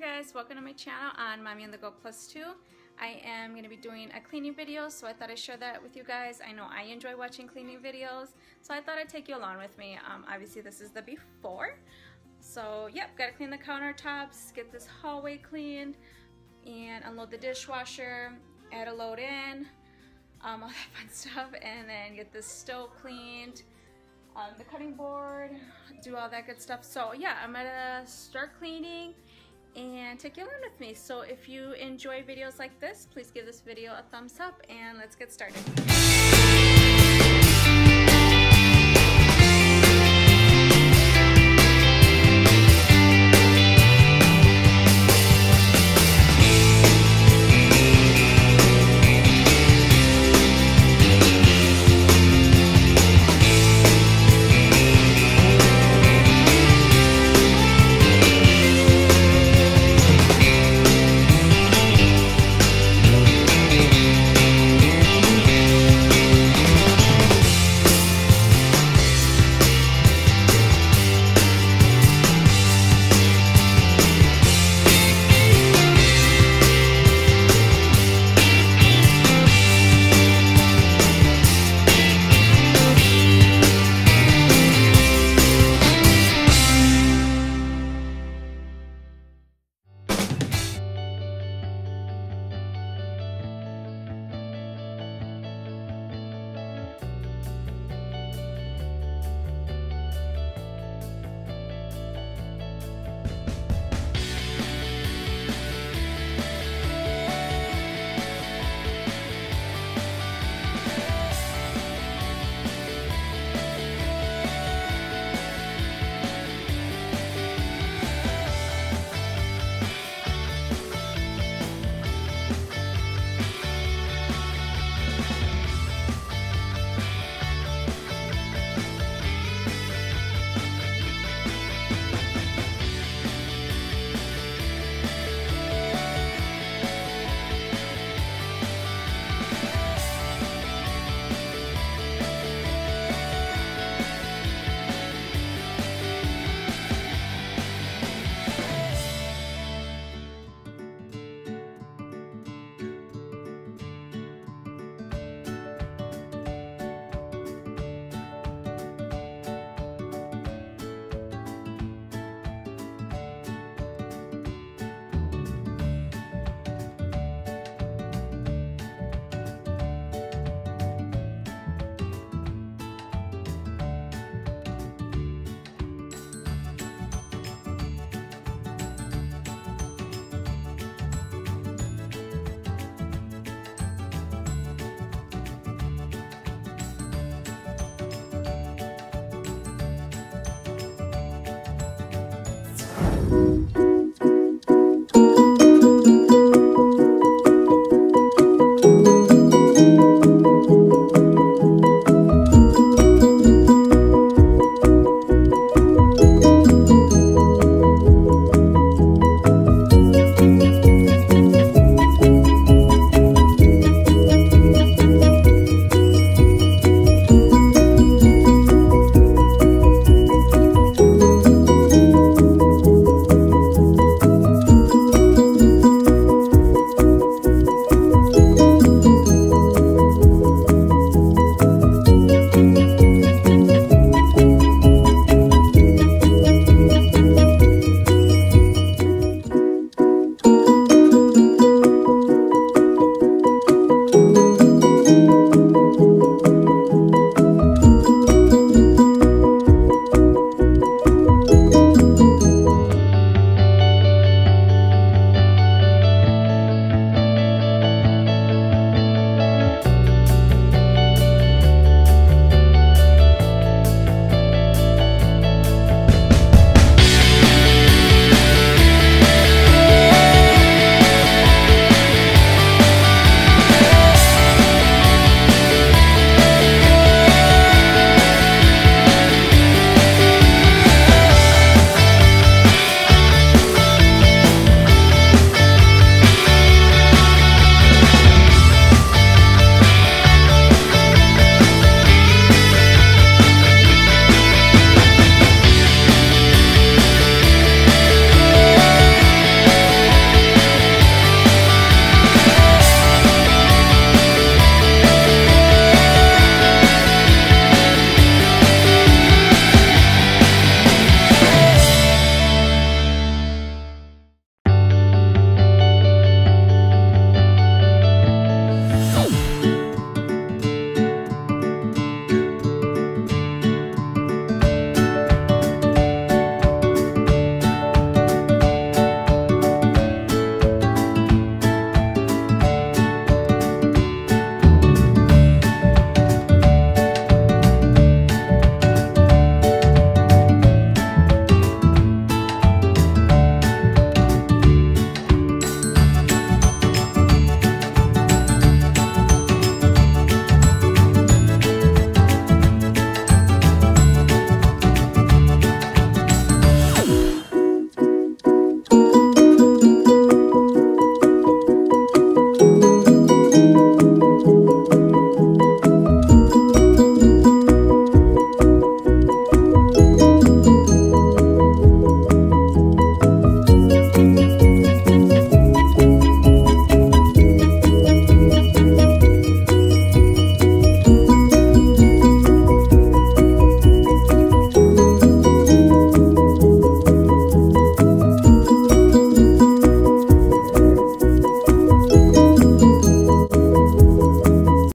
Hi guys, welcome to my channel on Mommy on the Go Plus 2. I am going to be doing a cleaning video, so I thought I'd share that with you guys. I know I enjoy watching cleaning videos, so I thought I'd take you along with me. Um, obviously this is the before. So yep, gotta clean the countertops, get this hallway cleaned, and unload the dishwasher, add a load in, um, all that fun stuff, and then get the stove cleaned, um, the cutting board, do all that good stuff. So yeah, I'm gonna start cleaning and take you along with me. So if you enjoy videos like this, please give this video a thumbs up and let's get started. You